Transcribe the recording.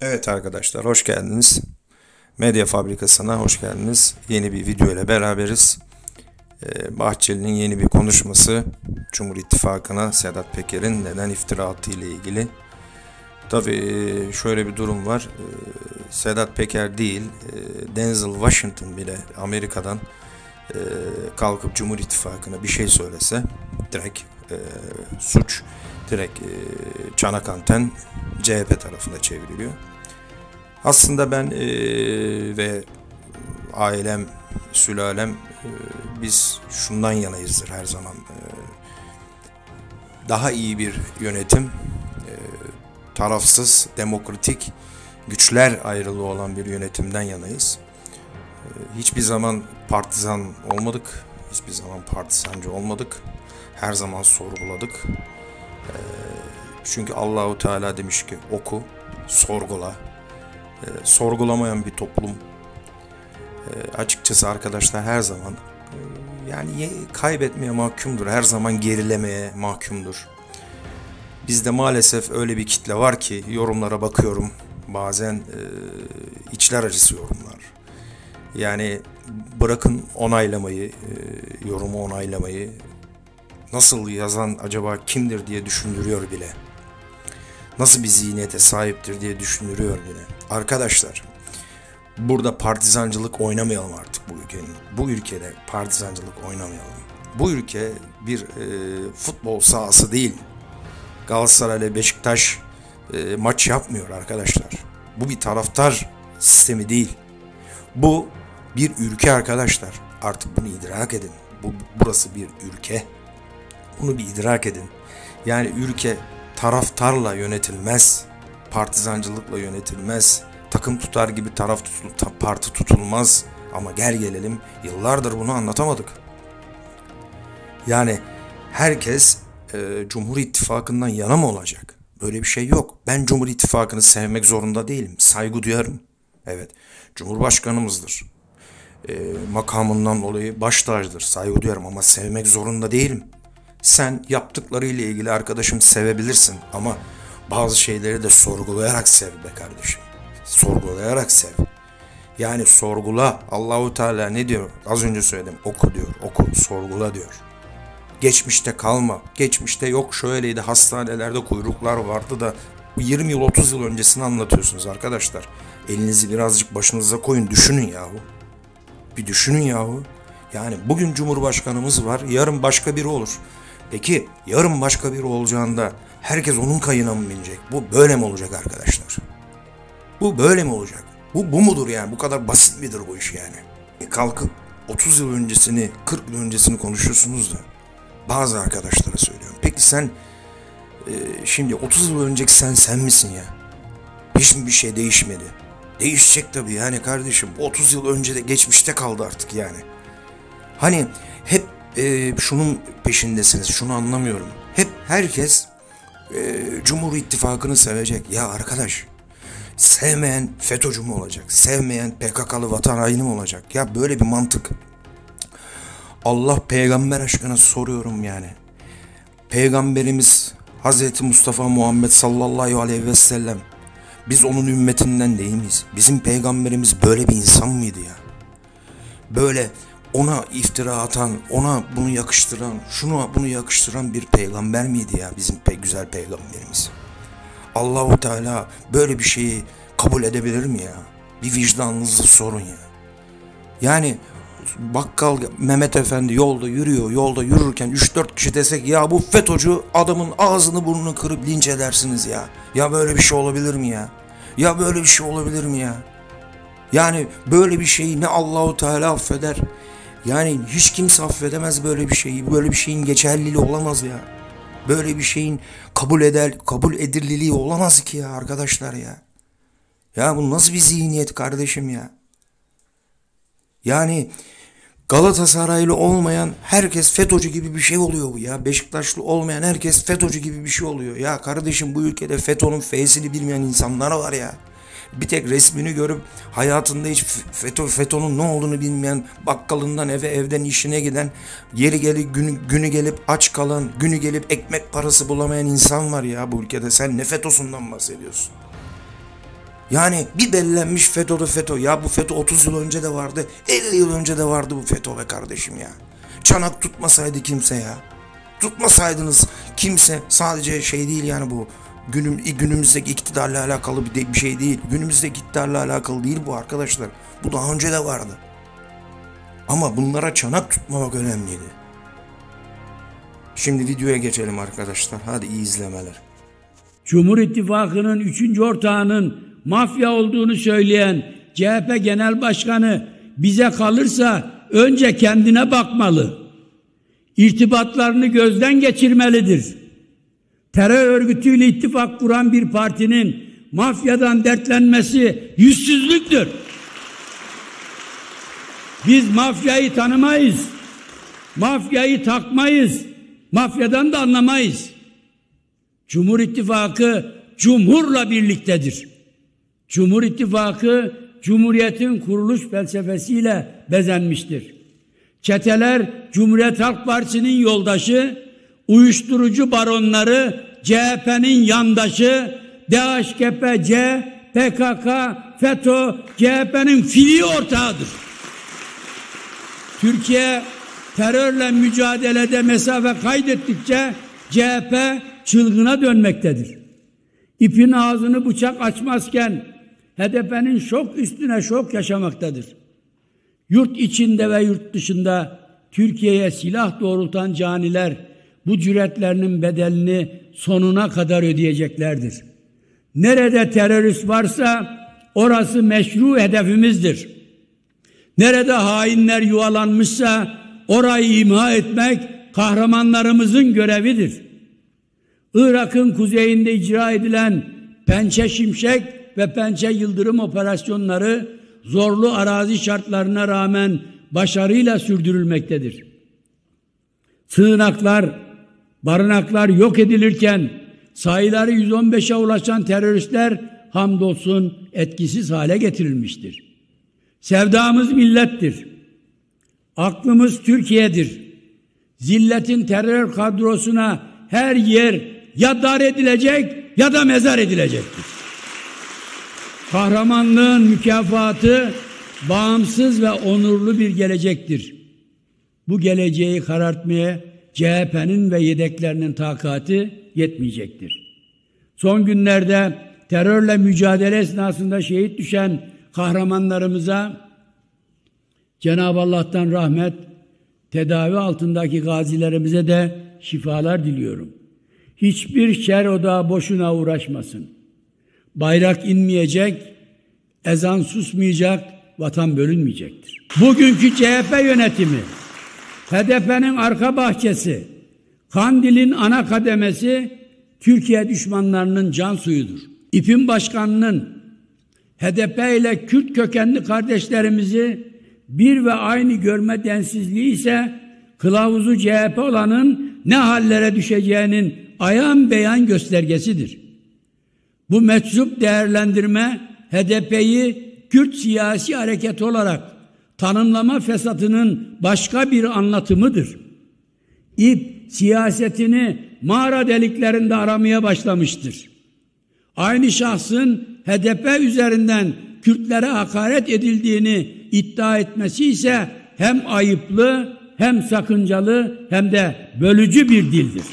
Evet arkadaşlar hoş geldiniz. Medya Fabrikası'na hoş geldiniz. Yeni bir video ile beraberiz. Ee, Bahçeli'nin yeni bir konuşması Cumhur İttifakı'na Sedat Peker'in neden iftira attığı ile ilgili. Tabii şöyle bir durum var. Ee, Sedat Peker değil, e, Denzel Washington bile Amerika'dan e, kalkıp Cumhur İttifakı'na bir şey söylese direkt e, suç direkt e, çanak anten CHP tarafına çevriliyor. Aslında ben e, ve ailem, sülalem e, biz şundan yanayızdır her zaman. E, daha iyi bir yönetim, tarafsız, demokratik, güçler ayrılığı olan bir yönetimden yanayız. Hiçbir zaman partizan olmadık, hiçbir zaman partisancı olmadık. Her zaman sorguladık. E, çünkü Allahu Teala demiş ki oku, sorgula. E, sorgulamayan bir toplum. E, açıkçası arkadaşlar her zaman e, yani ye- kaybetmeye mahkumdur. Her zaman gerilemeye mahkumdur. Bizde maalesef öyle bir kitle var ki yorumlara bakıyorum. Bazen e, içler acısı yorumlar. Yani bırakın onaylamayı, e, yorumu onaylamayı, nasıl yazan acaba kimdir diye düşündürüyor bile. Nasıl bir zihniyete sahiptir diye düşündürüyor bile. Arkadaşlar burada partizancılık oynamayalım artık bu ülkenin. Bu ülkede partizancılık oynamayalım. Bu ülke bir e, futbol sahası değil. Galatasaray ile Beşiktaş e, maç yapmıyor arkadaşlar. Bu bir taraftar sistemi değil. Bu bir ülke arkadaşlar. Artık bunu idrak edin. Bu burası bir ülke. Bunu bir idrak edin. Yani ülke taraftarla yönetilmez. Partizancılıkla yönetilmez. Takım tutar gibi taraf tutul, parti tutulmaz. Ama gel gelelim yıllardır bunu anlatamadık. Yani herkes e, Cumhur İttifakı'ndan yana mı olacak? Böyle bir şey yok. Ben Cumhur İttifakı'nı sevmek zorunda değilim. Saygı duyarım. Evet. Cumhurbaşkanımızdır. E, makamından dolayı baş tacıdır. Saygı duyarım ama sevmek zorunda değilim. Sen yaptıklarıyla ilgili arkadaşım sevebilirsin ama bazı şeyleri de sorgulayarak sev be kardeşim. Sorgulayarak sev. Yani sorgula. Allahu Teala ne diyor? Az önce söyledim. Oku diyor. Oku, sorgula diyor. Geçmişte kalma. Geçmişte yok şöyleydi hastanelerde kuyruklar vardı da bu 20 yıl 30 yıl öncesini anlatıyorsunuz arkadaşlar. Elinizi birazcık başınıza koyun düşünün yahu. Bir düşünün yahu. Yani bugün Cumhurbaşkanımız var, yarın başka biri olur. Peki yarın başka biri olacağında herkes onun kayına mı binecek? Bu böyle mi olacak arkadaşlar? Bu böyle mi olacak? Bu bu mudur yani? Bu kadar basit midir bu iş yani? E kalkıp 30 yıl öncesini, 40 yıl öncesini konuşuyorsunuz da bazı arkadaşlara söylüyorum. Peki sen e, şimdi 30 yıl önceki sen sen misin ya? Hiç mi bir şey değişmedi? Değişecek tabii yani kardeşim. 30 yıl önce de geçmişte kaldı artık yani. Hani hep e, şunun peşindesiniz, şunu anlamıyorum. Hep herkes e, Cumhur İttifakı'nı sevecek. Ya arkadaş, sevmeyen FETÖ'cü mü olacak? Sevmeyen PKK'lı vatan haini mi olacak? Ya böyle bir mantık. Allah peygamber aşkına soruyorum yani. Peygamberimiz Hazreti Mustafa Muhammed sallallahu aleyhi ve sellem biz onun ümmetinden değil miyiz? Bizim peygamberimiz böyle bir insan mıydı ya? Böyle ona iftira atan, ona bunu yakıştıran, şunu bunu yakıştıran bir peygamber miydi ya bizim pe güzel peygamberimiz? Allahu Teala böyle bir şeyi kabul edebilir mi ya? Bir vicdanınızı sorun ya. Yani bakkal Mehmet Efendi yolda yürüyor, yolda yürürken 3-4 kişi desek ya bu FETÖ'cü adamın ağzını burnunu kırıp linç edersiniz ya. Ya böyle bir şey olabilir mi ya? Ya böyle bir şey olabilir mi ya? Yani böyle bir şeyi ne Allahu Teala affeder. Yani hiç kimse affedemez böyle bir şeyi. Böyle bir şeyin geçerliliği olamaz ya. Böyle bir şeyin kabul eder, kabul edilirliği olamaz ki ya arkadaşlar ya. Ya bu nasıl bir zihniyet kardeşim ya? Yani Galatasaraylı olmayan herkes FETÖ'cü gibi bir şey oluyor bu ya. Beşiktaşlı olmayan herkes FETÖ'cü gibi bir şey oluyor. Ya kardeşim bu ülkede FETÖ'nün F'sini bilmeyen insanlar var ya. Bir tek resmini görüp hayatında hiç FETÖ, FETÖ'nün ne olduğunu bilmeyen bakkalından eve evden işine giden yeri gelip günü, günü gelip aç kalan günü gelip ekmek parası bulamayan insan var ya bu ülkede. Sen ne FETÖ'sünden bahsediyorsun? Yani bir bellenmiş FETÖ'de FETÖ. Ya bu FETÖ 30 yıl önce de vardı. 50 yıl önce de vardı bu FETÖ be kardeşim ya. Çanak tutmasaydı kimse ya. Tutmasaydınız kimse sadece şey değil yani bu günüm, günümüzdeki iktidarla alakalı bir, de, bir şey değil. Günümüzdeki iktidarla alakalı değil bu arkadaşlar. Bu daha önce de vardı. Ama bunlara çanak tutmamak önemliydi. Şimdi videoya geçelim arkadaşlar. Hadi iyi izlemeler. Cumhur İttifakı'nın üçüncü ortağının mafya olduğunu söyleyen CHP Genel Başkanı bize kalırsa önce kendine bakmalı. İrtibatlarını gözden geçirmelidir. Terör örgütüyle ittifak kuran bir partinin mafyadan dertlenmesi yüzsüzlüktür. Biz mafyayı tanımayız. Mafyayı takmayız. Mafyadan da anlamayız. Cumhur İttifakı cumhurla birliktedir. Cumhur İttifakı Cumhuriyet'in kuruluş felsefesiyle bezenmiştir. Çeteler Cumhuriyet Halk Partisi'nin yoldaşı, uyuşturucu baronları CHP'nin yandaşı, DHKPC, PKK, FETÖ CHP'nin fili ortağıdır. Türkiye terörle mücadelede mesafe kaydettikçe CHP çılgına dönmektedir. İpin ağzını bıçak açmazken HDP'nin şok üstüne şok yaşamaktadır. Yurt içinde ve yurt dışında Türkiye'ye silah doğrultan caniler bu cüretlerinin bedelini sonuna kadar ödeyeceklerdir. Nerede terörist varsa orası meşru hedefimizdir. Nerede hainler yuvalanmışsa orayı imha etmek kahramanlarımızın görevidir. Irak'ın kuzeyinde icra edilen Pençe Şimşek ve Pençe Yıldırım operasyonları zorlu arazi şartlarına rağmen başarıyla sürdürülmektedir. Sığınaklar, barınaklar yok edilirken sayıları 115'e ulaşan teröristler hamdolsun etkisiz hale getirilmiştir. Sevdamız millettir. Aklımız Türkiye'dir. Zilletin terör kadrosuna her yer ya dar edilecek ya da mezar edilecektir. Kahramanlığın mükafatı bağımsız ve onurlu bir gelecektir. Bu geleceği karartmaya CHP'nin ve yedeklerinin takati yetmeyecektir. Son günlerde terörle mücadele esnasında şehit düşen kahramanlarımıza Cenab-ı Allah'tan rahmet, tedavi altındaki gazilerimize de şifalar diliyorum. Hiçbir şer odağı boşuna uğraşmasın. Bayrak inmeyecek, ezan susmayacak, vatan bölünmeyecektir. Bugünkü CHP yönetimi, HDP'nin arka bahçesi, Kandil'in ana kademesi Türkiye düşmanlarının can suyudur. İP'in başkanının HDP ile Kürt kökenli kardeşlerimizi bir ve aynı görme densizliği ise kılavuzu CHP olanın ne hallere düşeceğinin ayan beyan göstergesidir. Bu meczup değerlendirme HDP'yi Kürt siyasi hareket olarak tanımlama fesatının başka bir anlatımıdır. İP siyasetini mağara deliklerinde aramaya başlamıştır. Aynı şahsın HDP üzerinden Kürtlere hakaret edildiğini iddia etmesi ise hem ayıplı hem sakıncalı hem de bölücü bir dildir.